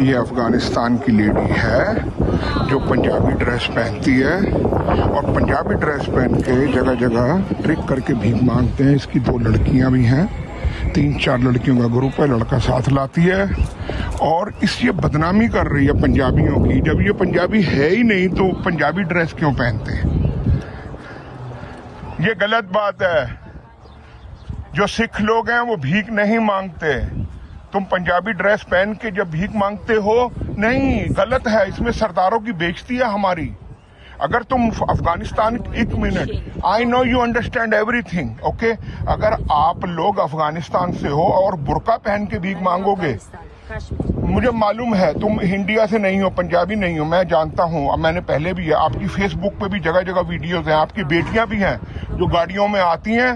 ये अफ़गानिस्तान की लेडी है, जो पंजाबी ड्रेस पहनती है और पंजाबी ड्रेस पहन के जगह जगह ट्रिक करके भीख मांगते हैं। इसकी दो लड़कियाँ भी हैं, तीन चार लड़कियों का ग्रुप है, लड़का साथ लाती है और इस ये बदनामी कर रही है पंजाबियों की। जब ये पंजाबी है ही नहीं तो पंजाबी ड्रेस क्यों पहनते हैं? ये गलत बात है। जो सिख लोग हैं वो भीख नहीं मांगते। तुम पंजाबी ड्रेस पहन के जब भीख मांगते हो, नहीं, गलत है, इसमें सरदारों की बेचती है हमारी। अगर तुम अफ़गानिस्तान, एक minute I know you understand everything okay अगर आप लोग अफ़गानिस्तान से हो और बुरका पहन के भीख मांगोगे मुझे मालूम है तुम इंडिया से नहीं हो पंजाबी नहीं हो मैं जानता हूँ मैंने पहले भी है आपकी फेसबुक पे भी जगह जगह वीडियोस हैं आपकी बेटियाँ भी हैं जो गाड़ियों में आती हैं।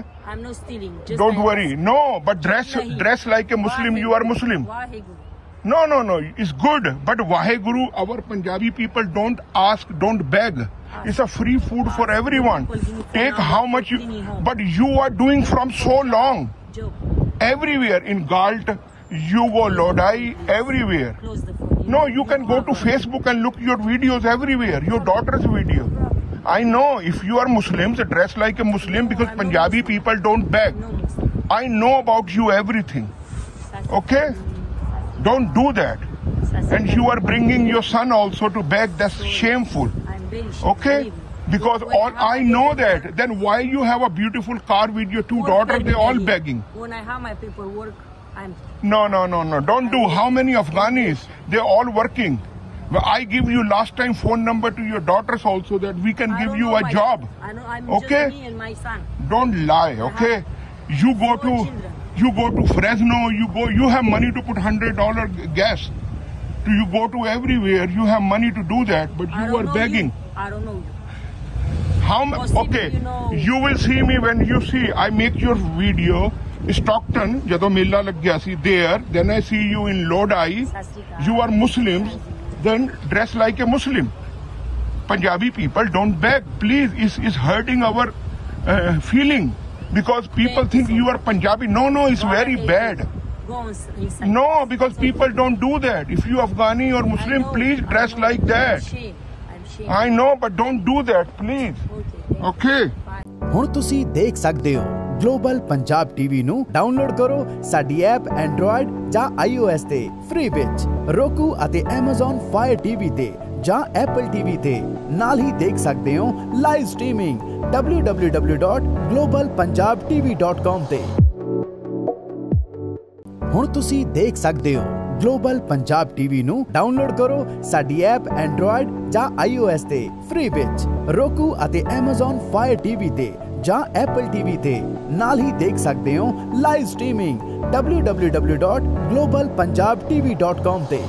Don't worry no but dress dress like a Muslim you are Muslim no no no is good but Waheguru our Punjabi people don't ask don't beg it's a free food for everyone take how much but you are doing from so long everywhere in गाल्ट you go Lodi, everywhere. Close the phone. No, you can go to Facebook and look your videos everywhere. Your daughter's video. I know if you are Muslims, dress like a Muslim because Punjabi people don't beg. I know about you everything. Okay? Don't do that. And you are bringing your son also to beg. That's shameful. I'm very sure. Okay? Because all I know that. Then why you have a beautiful car with your two daughters? They're all begging. When I have my paperwork, I'm. No, no, no, no. Don't do. How many Afghanis? They're all working. I give you last time phone number to your daughters also that we can give you a my- job. I know. I'm Okay? just me and my son. Don't lie, uh-huh. okay? You go to children. you go to Fresno, you go you have money to put hundred dollar gas. Do you go to everywhere? You have money to do that, but you are begging. You. I don't know you. How much? Okay, you know- you will see me when you see. I make your video. Stockton, ਜਦੋਂ ਮੇਲਾ ਲੱਗਿਆ ਸੀ there, then I see you in Lodi. ਸਤਿ ਸ਼੍ਰੀ ਅਕਾਲ। You are Muslims, then dress like a Muslim. Punjabi people don't beg. Please, it's, it's hurting our uh, feeling because people Thank you think so you are Punjabi. No, no, it's very Waheguru. bad. Go on s- inside. No, because people don't do that. If you Afghani or I Muslim, know, please I dress know. like I'm that. ashamed. I'm ashamed. I know, but don't do that, please. Okay. thank Okay. ਹੁਣ ਤੁਸੀਂ ਦੇਖ ਸਕਦੇ ਹੋ global Punjab TV ਨੂੰ download ਕਰੋ ਸਾਡੀ app Android ਜਾਂ iOS ਤੇ ਫ੍ਰੀ ਵਿੱਚ, Roku ਅਤੇ Amazon Fire TV ਤੇ ਜਾਂ Apple TV ਤੇ। ਨਾਲ ਹੀ ਦੇਖ ਸਕਦੇ ਹੋ ਲਾਈਵ ਸਟ੍ਰੀਮਿੰਗ www.globalpunjabtv.com ਤੇ। ਹੁਣ ਤੁਸੀਂ ਦੇਖ ਸਕਦੇ ਹੋ ਗਲੋਬਲ ਪੰਜਾਬ ਟੀਵੀ ਨੂੰ ਡਾਊਨਲੋਡ ਕਰੋ ਸਾਡੀ ਐਪ ਐਂਡਰੋਇਡ ਜਾਂ iOS ਤੇ ਫ੍ਰੀ ਵਿੱਚ, Roku ਅਤੇ Amazon Fire TV ਤੇ। ਜਾਂ Apple TV ਤੇ ਨਾਲ ਹੀ ਦੇਖ ਸਕਦੇ ਹੋ ਲਾਈਵ ਸਟ੍ਰੀਮਿੰਗ www.globalpunjabtv.com ਤੇ